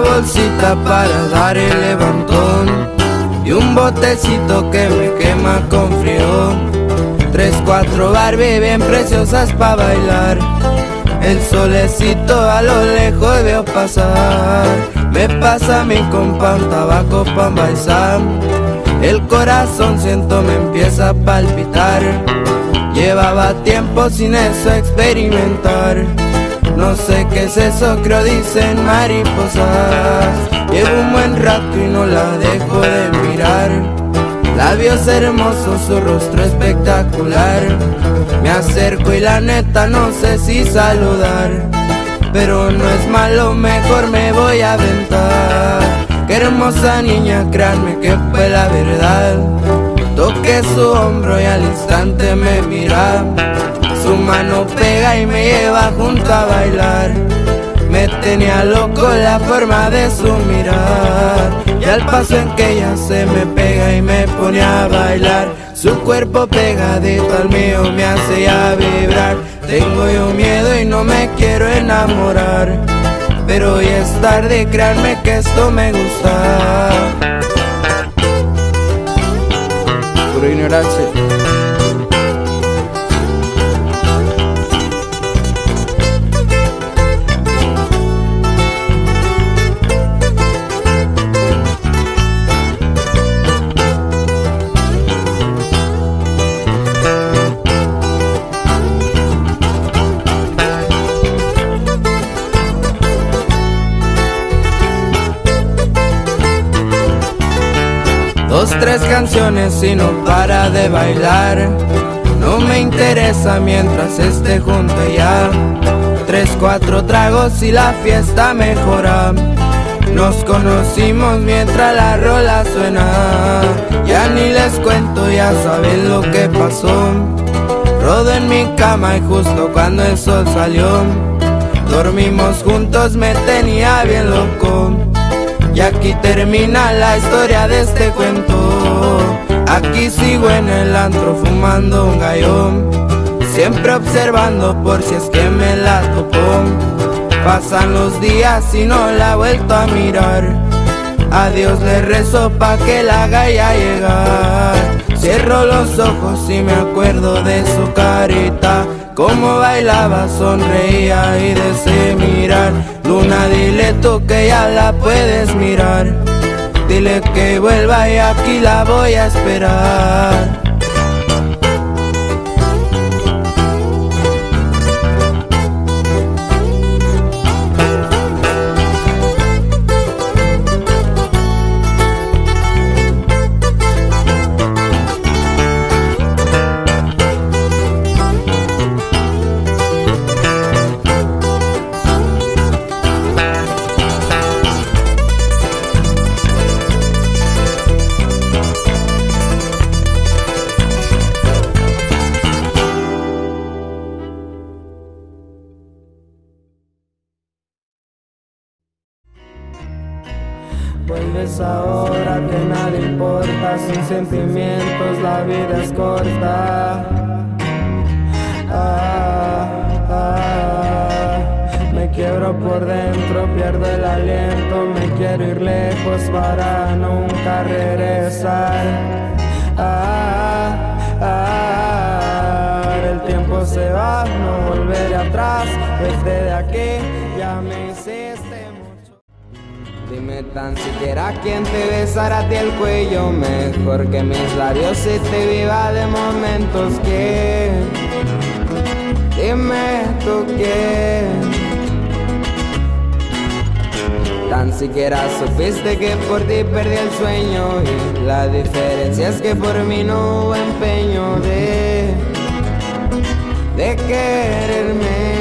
bolsita para dar el levantón y un botecito que me quema con frío. Tres, cuatro Barbie bien preciosas para bailar. El solecito a lo lejos veo pasar. Me pasa mi compa un tabaco pa' bailar. El corazón siento me empieza a palpitar. Llevaba tiempo sin eso experimentar. No sé qué es eso, creo dicen mariposas. Llevo un buen rato y no la dejo de mirar. Labios hermosos, su rostro espectacular. Me acerco y la neta no sé si saludar. Pero no es malo, mejor me voy a aventar. Qué hermosa niña, créanme que fue la verdad. Toqué su hombro y al instante me mira. Su mano pega y me lleva junto a bailar. Me tenía loco la forma de su mirar. Y al paso en que ella se me pega y me pone a bailar. Su cuerpo pegadito al mío me hace ya vibrar. Tengo yo miedo y no me quiero enamorar. Pero hoy es tarde, créanme que esto me gusta. Dos, tres canciones y no para de bailar. No me interesa mientras esté junto a ella. Tres, cuatro tragos y la fiesta mejora. Nos conocimos mientras la rola suena. Ya ni les cuento, ya saben lo que pasó. Rodo en mi cama y justo cuando el sol salió. Dormimos juntos, me tenía bien loco. Y aquí termina la historia de este cuento. Aquí sigo en el antro fumando un gallón. Siempre observando por si es que me la topó. Pasan los días y no la he vuelto a mirar. A Dios le rezo pa' que la haga ya llegar. Cierro los ojos y me acuerdo de su carita. Cómo bailaba, sonreía y de ese mirar. Luna, dile tú que ya la puedes mirar. Dile que vuelva y aquí la voy a esperar. Vuelves ahora que nada importa, sin sentimientos la vida es corta. Ah, ah, me quiebro por dentro, pierdo el aliento, me quiero ir lejos para nunca regresar. Ah, ah, el tiempo se va, no volveré atrás, vete Dime tan siquiera quién te besará a ti el cuello mejor que mis labios si te viva de momentos que Dime tú quién Tan siquiera supiste que por ti perdí el sueño y la diferencia es que por mí no hubo empeño de de quererme